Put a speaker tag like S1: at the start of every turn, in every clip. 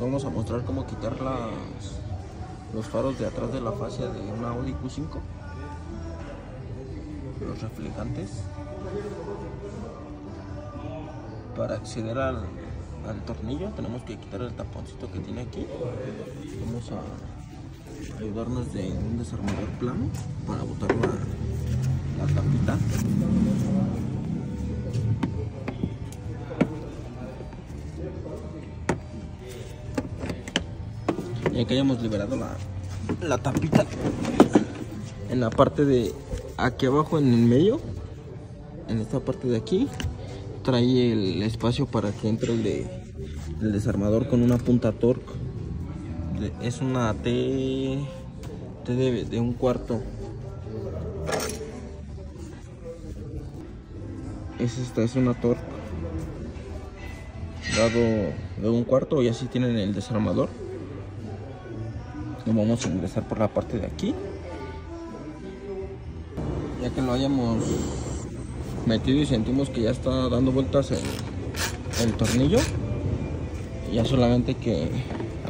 S1: Vamos a mostrar cómo quitar las, los faros de atrás de la fascia de una Audi Q5. Los reflejantes. Para acceder al, al tornillo tenemos que quitar el taponcito que tiene aquí. Vamos a ayudarnos de un desarmador plano para botar la, la tapita. Ya que hayamos liberado la, la tapita en la parte de aquí abajo en el medio en esta parte de aquí. Trae el espacio para que entre el, de, el desarmador con una punta torque es una T, T de, de un cuarto. Es esta es una torque dado de un cuarto y así tienen el desarmador vamos a ingresar por la parte de aquí. Ya que lo hayamos metido y sentimos que ya está dando vueltas el, el tornillo ya solamente que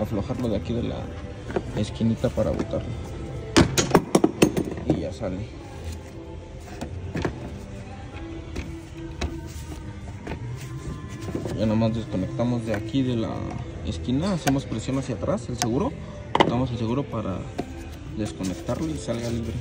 S1: aflojarlo de aquí de la esquinita para botarlo. Y ya sale. Ya nomás desconectamos de aquí de la esquina hacemos presión hacia atrás el seguro botamos el seguro para desconectarlo y salga libre